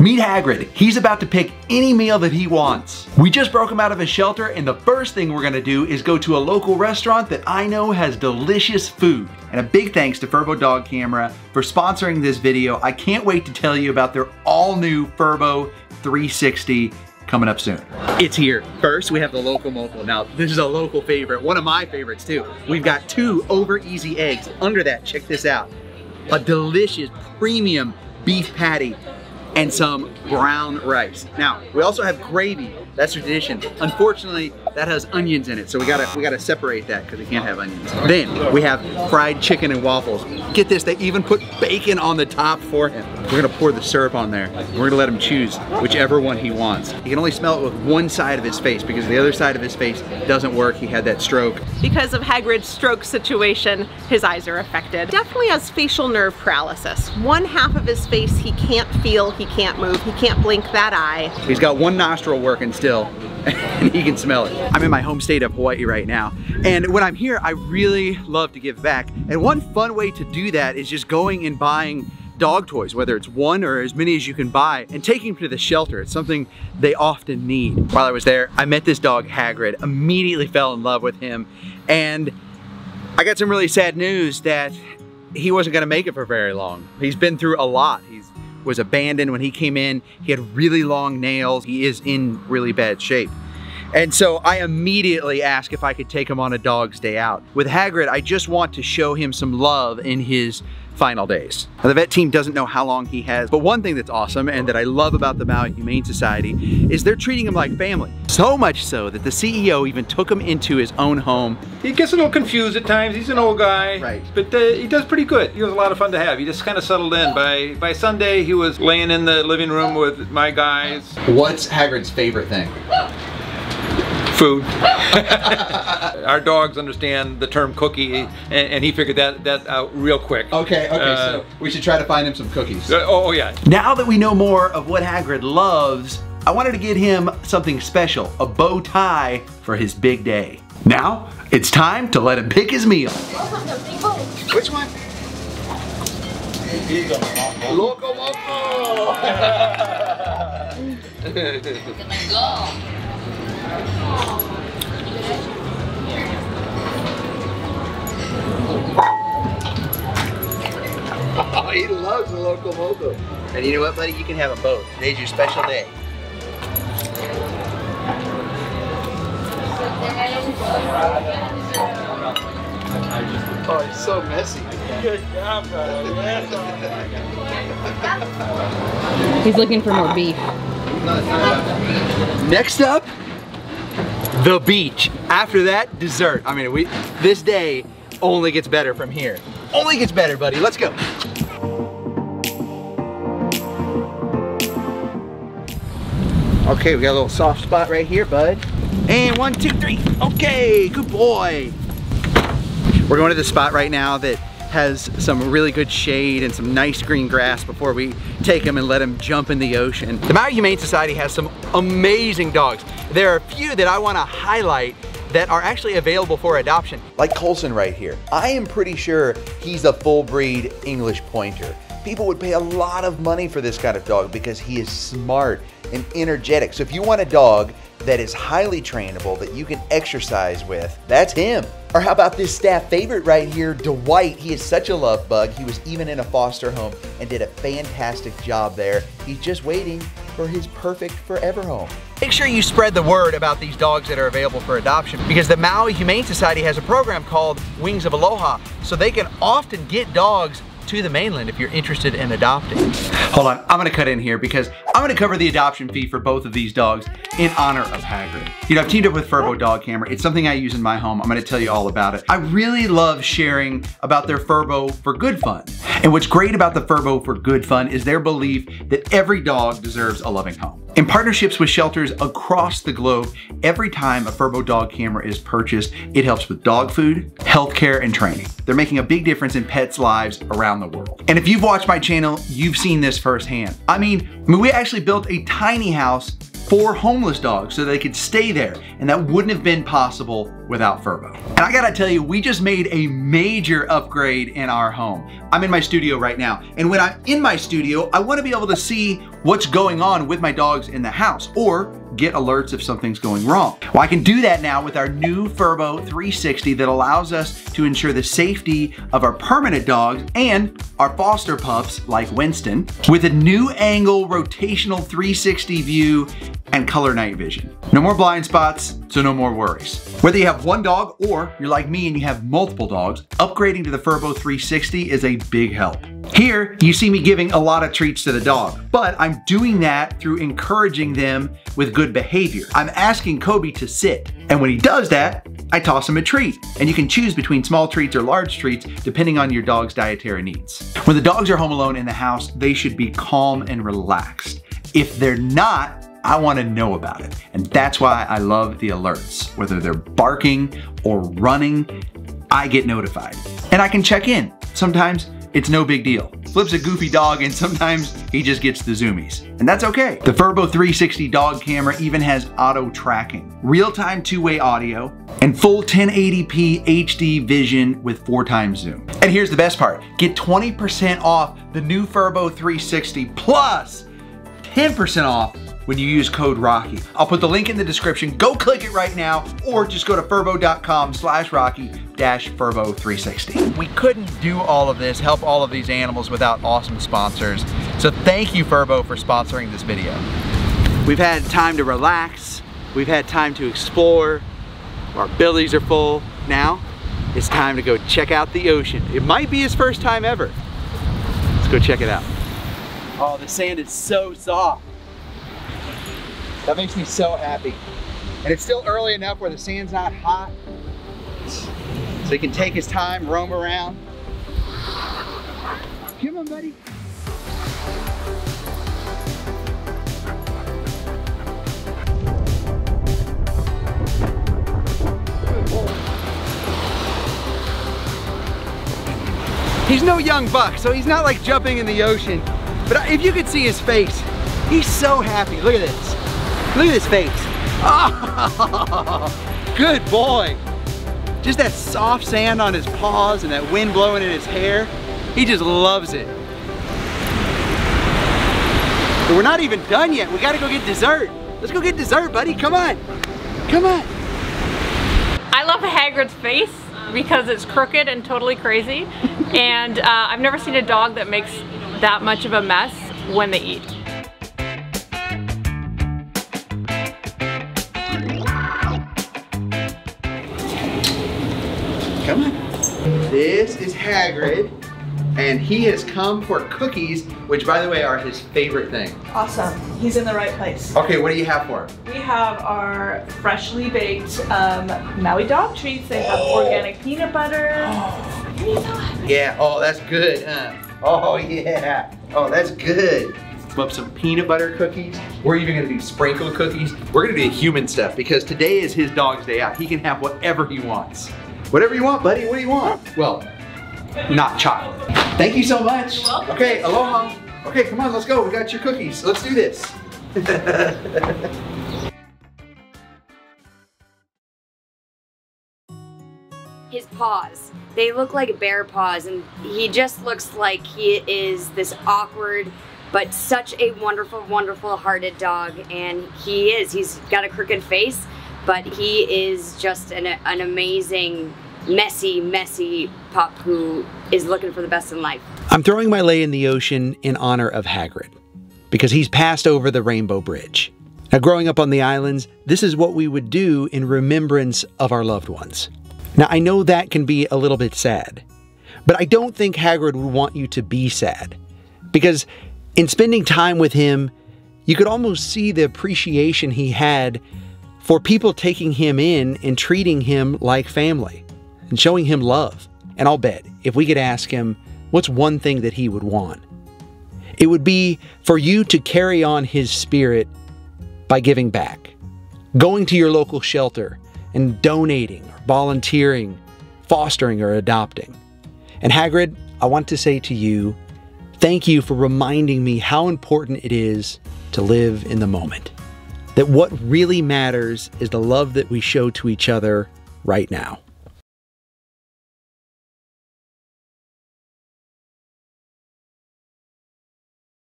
Meet Hagrid. He's about to pick any meal that he wants. We just broke him out of his shelter and the first thing we're gonna do is go to a local restaurant that I know has delicious food. And a big thanks to Furbo Dog Camera for sponsoring this video. I can't wait to tell you about their all new Furbo 360 coming up soon. It's here. First, we have the Loco Moco. Now, this is a local favorite, one of my favorites too. We've got two over easy eggs. Under that, check this out. A delicious premium beef patty and some brown rice. Now, we also have gravy. That's tradition. Unfortunately, that has onions in it, so we gotta we gotta separate that because we can't have onions. Then we have fried chicken and waffles. Get this, they even put bacon on the top for him. We're gonna pour the syrup on there. We're gonna let him choose whichever one he wants. He can only smell it with one side of his face because the other side of his face doesn't work. He had that stroke. Because of Hagrid's stroke situation, his eyes are affected. Definitely has facial nerve paralysis. One half of his face he can't feel, he can't move, he can't blink that eye. He's got one nostril working still and he can smell it. I'm in my home state of Hawaii right now. And when I'm here, I really love to give back. And one fun way to do that is just going and buying dog toys, whether it's one or as many as you can buy, and taking them to the shelter. It's something they often need. While I was there, I met this dog, Hagrid, immediately fell in love with him. And I got some really sad news that he wasn't gonna make it for very long. He's been through a lot. He was abandoned when he came in. He had really long nails. He is in really bad shape. And so I immediately asked if I could take him on a dog's day out. With Hagrid, I just want to show him some love in his final days. Now, the vet team doesn't know how long he has, but one thing that's awesome and that I love about the Maui Humane Society is they're treating him like family. So much so that the CEO even took him into his own home. He gets a little confused at times. He's an old guy, right? But uh, he does pretty good. He was a lot of fun to have. He just kind of settled in. By by Sunday, he was laying in the living room with my guys. What's Hagrid's favorite thing? Food. Our dogs understand the term cookie, and, and, he figured that, that out real quick. Okay, okay, uh, so we should try to find him some cookies. Uh, oh, oh, yeah. Now that we know more of what Hagrid loves, I wanted to get him something special, a bow tie for his big day. Now, it's time to let him pick his meal. Which one? Loco Moco! Oh, he loves the Loco Moco. And you know what, buddy? You can have them both. Today's your special day. Oh, he's so messy. Good job, brother. He's looking for more beef. Next up, the beach. After that, dessert. I mean, we this day only gets better from here. Only gets better, buddy. Let's go. Okay, we got a little soft spot right here, bud. And one, two, three. Okay, good boy. We're going to the spot right now that has some really good shade and some nice green grass before we take him and let him jump in the ocean. The Maui Humane Society has some amazing dogs. There are a few that I want to highlight that are actually available for adoption. Like Colson right here. I am pretty sure he's a full breed English pointer. People would pay a lot of money for this kind of dog because he is smart and energetic. So if you want a dog that is highly trainable that you can exercise with, that's him. Or how about this staff favorite right here, Dwight? He is such a love bug. He was even in a foster home and did a fantastic job there. He's just waiting for his perfect forever home. Make sure you spread the word about these dogs that are available for adoption because the Maui Humane Society has a program called Wings of Aloha so they can often get dogs to the mainland if you're interested in adopting. Hold on, I'm gonna cut in here because I'm gonna cover the adoption fee for both of these dogs in honor of Hagrid. You know, I've teamed up with Furbo Dog Camera. It's something I use in my home. I'm gonna tell you all about it. I really love sharing about their Furbo for good fun. And what's great about the Furbo for good fun is their belief that every dog deserves a loving home. In partnerships with shelters across the globe, every time a Furbo dog camera is purchased, it helps with dog food, healthcare, and training. They're making a big difference in pets' lives around the world. And if you've watched my channel, you've seen this firsthand. I mean, I mean we actually built a tiny house for homeless dogs so they could stay there, and that wouldn't have been possible without Furbo. And I gotta tell you, we just made a major upgrade in our home. I'm in my studio right now, and when I'm in my studio, I wanna be able to see what's going on with my dogs in the house, or get alerts if something's going wrong. Well, I can do that now with our new Furbo 360 that allows us to ensure the safety of our permanent dogs and our foster pups like Winston with a new angle rotational 360 view and color night vision. No more blind spots, so no more worries. Whether you have one dog or you're like me and you have multiple dogs, upgrading to the Furbo 360 is a big help. Here, you see me giving a lot of treats to the dog, but I'm doing that through encouraging them with good behavior. I'm asking Kobe to sit, and when he does that, I toss him a treat. And you can choose between small treats or large treats depending on your dog's dietary needs. When the dogs are home alone in the house, they should be calm and relaxed. If they're not, I wanna know about it. And that's why I love the alerts. Whether they're barking or running, I get notified. And I can check in. Sometimes it's no big deal. Flip's a goofy dog and sometimes he just gets the zoomies. And that's okay. The Furbo 360 dog camera even has auto tracking, real-time two-way audio, and full 1080p HD vision with four times zoom. And here's the best part. Get 20% off the new Furbo 360 plus 10% off when you use code Rocky. I'll put the link in the description. Go click it right now or just go to furbo.com slash Rocky dash Furbo 360. We couldn't do all of this, help all of these animals without awesome sponsors. So thank you Furbo for sponsoring this video. We've had time to relax. We've had time to explore. Our bellies are full. Now it's time to go check out the ocean. It might be his first time ever. Let's go check it out. Oh, the sand is so soft. That makes me so happy. And it's still early enough where the sand's not hot. So he can take his time, roam around. Come on, buddy. He's no young buck, so he's not like jumping in the ocean. But if you could see his face, he's so happy. Look at this. Look at his face. Oh, good boy. Just that soft sand on his paws and that wind blowing in his hair. He just loves it. But we're not even done yet. We gotta go get dessert. Let's go get dessert, buddy. Come on. Come on. I love Hagrid's face because it's crooked and totally crazy. and uh, I've never seen a dog that makes that much of a mess when they eat. This is Hagrid, and he has come for cookies, which by the way are his favorite thing. Awesome. He's in the right place. Okay, what do you have for him? We have our freshly baked um, Maui dog treats. They have organic peanut butter. Oh. Yeah, oh, that's good, huh? Oh, yeah. Oh, that's good. Up some peanut butter cookies. We're even gonna do sprinkle cookies. We're gonna do human stuff because today is his dog's day out. He can have whatever he wants. Whatever you want, buddy. What do you want? Well, not chocolate. Thank you so much. Okay, aloha. Okay, come on, let's go. We got your cookies. Let's do this. his paws. They look like bear paws, and he just looks like he is this awkward, but such a wonderful, wonderful hearted dog. And he is. He's got a crooked face, but he is just an, an amazing, messy, messy pup who is looking for the best in life. I'm throwing my lei in the ocean in honor of Hagrid because he's passed over the Rainbow Bridge. Now, growing up on the islands, this is what we would do in remembrance of our loved ones. Now, I know that can be a little bit sad, but I don't think Hagrid would want you to be sad because in spending time with him, you could almost see the appreciation he had for people taking him in and treating him like family and showing him love. And I'll bet if we could ask him, what's one thing that he would want? It would be for you to carry on his spirit by giving back, going to your local shelter and donating or volunteering, fostering or adopting. And Hagrid, I want to say to you, thank you for reminding me how important it is to live in the moment that what really matters is the love that we show to each other right now.